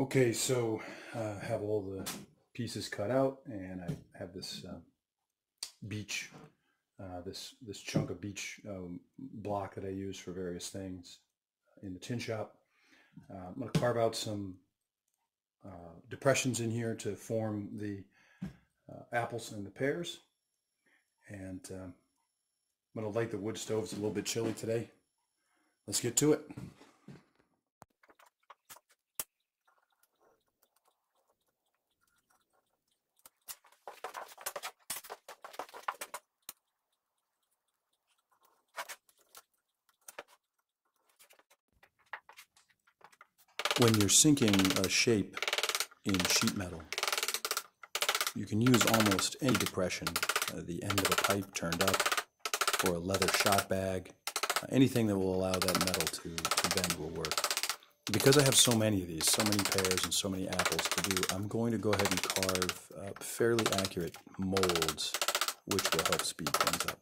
Okay, so uh, have all the pieces cut out, and I have this uh, beech, uh, this this chunk of beech um, block that I use for various things in the tin shop. Uh, I'm going to carve out some uh, depressions in here to form the uh, apples and the pears, and um, I'm going to light the wood stove. It's a little bit chilly today. Let's get to it. When you're sinking a shape in sheet metal, you can use almost any depression, uh, the end of a pipe turned up, or a leather shot bag, uh, anything that will allow that metal to, to bend will work. Because I have so many of these, so many pears and so many apples to do, I'm going to go ahead and carve uh, fairly accurate molds, which will help speed things up.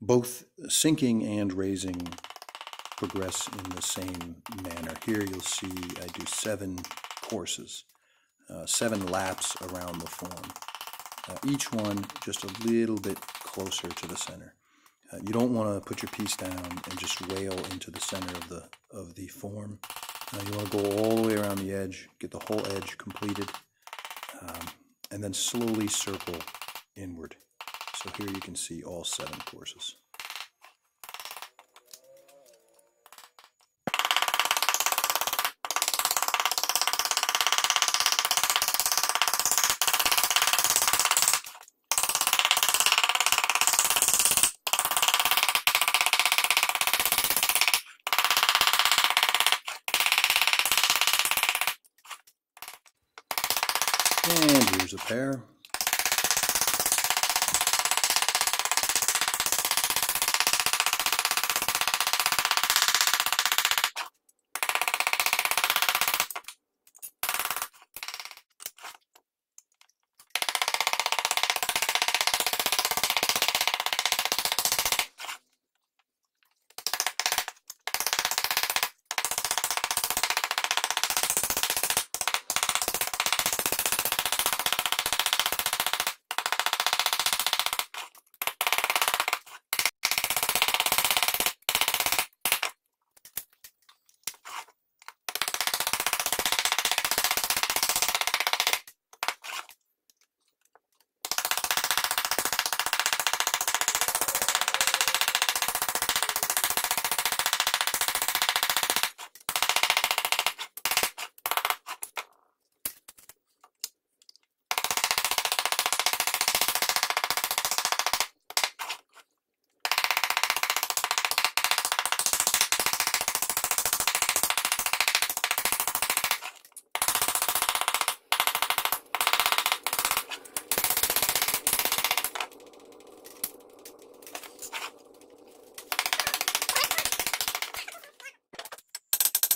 Both sinking and raising progress in the same manner. Here you'll see I do seven courses, uh, seven laps around the form. Uh, each one just a little bit closer to the center. Uh, you don't want to put your piece down and just rail into the center of the of the form. Uh, you want to go all the way around the edge, get the whole edge completed, um, and then slowly circle inward. So here you can see all seven courses. And here's a pear.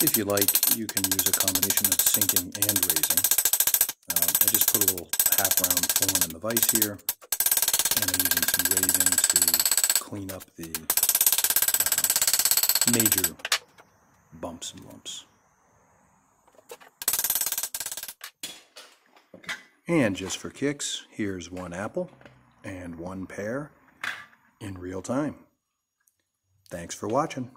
If you like, you can use a combination of sinking and raising. Um, I just put a little half round thorn in the vise here, and I'm using some raising to clean up the uh, major bumps and lumps. And just for kicks, here's one apple and one pear in real time. Thanks for watching.